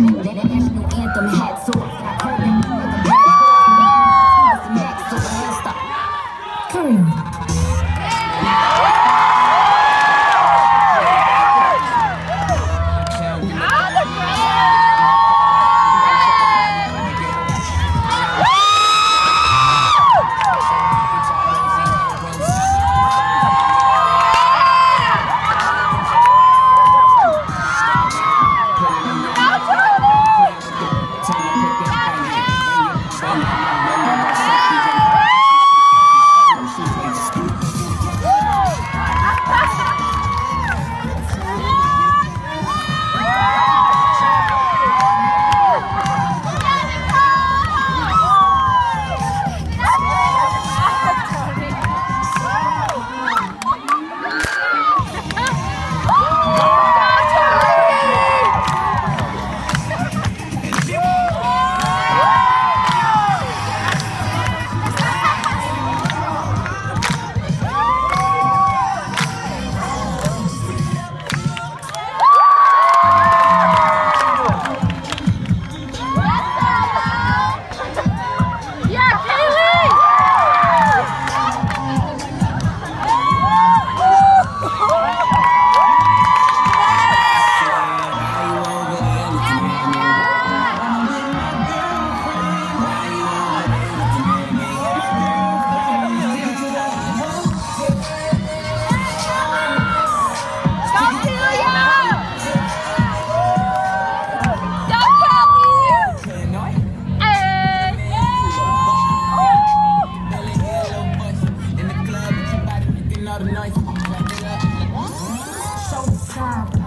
International anthem hats off. So the. Showtime.